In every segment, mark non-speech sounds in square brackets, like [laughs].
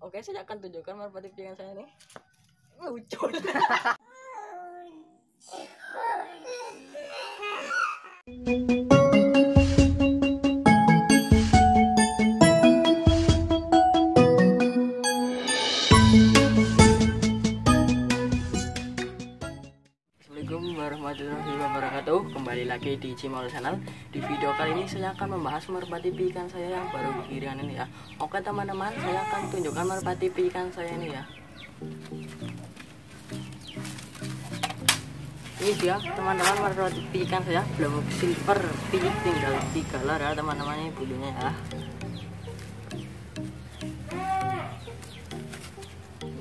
Oke, saya akan tunjukkan merpati piringan saya nih. Lucu. [laughs] Assalamualaikum warahmatullahi wabarakatuh. Kembali lagi di Cimol Channel. Di video kali ini saya akan membahas merpati ikan saya yang baru kirim ini ya. Oke teman-teman saya akan tunjukkan merpati ikan saya ini ya. Ini dia teman-teman merpati ikan saya. Belum silver pink tinggal tiga lar ya teman-teman ini bulunya ya.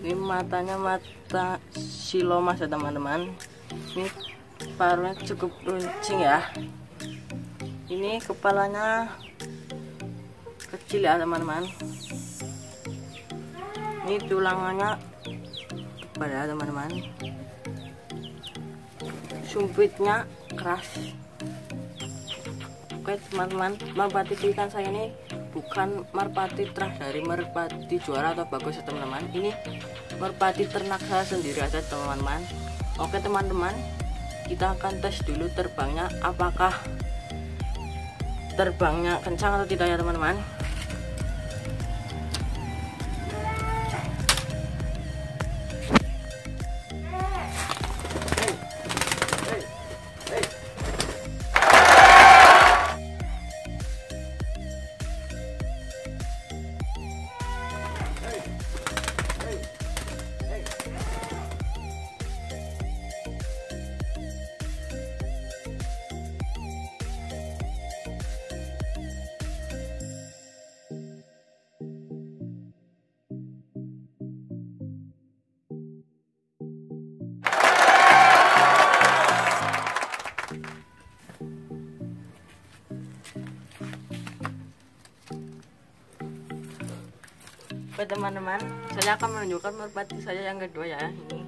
Ini matanya mata silomas ya teman-teman ini paruhnya cukup runcing ya. Ini kepalanya kecil ya teman-teman. Ini tulangannya tebal ya teman-teman. Sumpitnya keras. Oke teman-teman merpati ikan saya ini bukan merpati terah dari merpati juara atau bagus ya teman-teman. Ini merpati ternak saya sendiri aja teman-teman Oke teman-teman, kita akan tes dulu terbangnya apakah terbangnya kencang atau tidak ya teman-teman. Oke teman-teman, saya akan menunjukkan merpati saya yang kedua ya. Ini,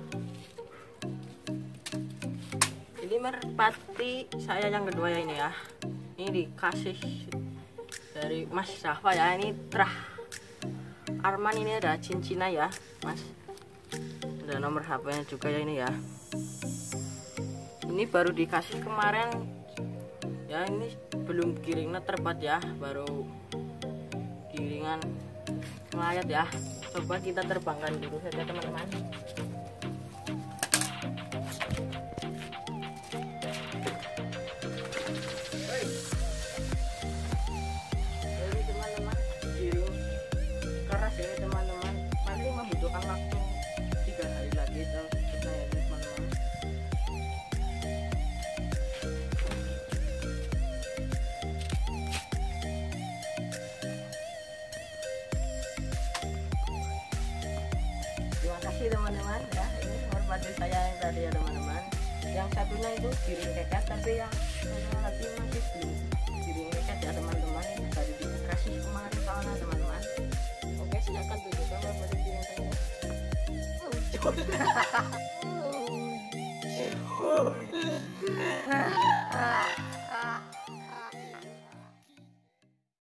ini merpati saya yang kedua ya ini ya. Ini dikasih dari Mas Safa ya. Ini terah Arman ini ada cincina ya, Mas. Ada nomor HP-nya juga ya ini ya. Ini baru dikasih kemarin. Ya ini belum kiringnya terbat ya, baru kiringan melayat ya. Coba kita terbangkan dulu saja teman-teman kasih teman-teman ya. Ini merpati saya yang tadi ya teman-teman. Yang satunya itu giring keket tapi yang lagi masih belum giring keket ya teman-teman. Ini baru dikasih kemarin soalnya teman-teman. Oke silakan tunjukkan merpati giring saya. Lucu [laughs] [laughs]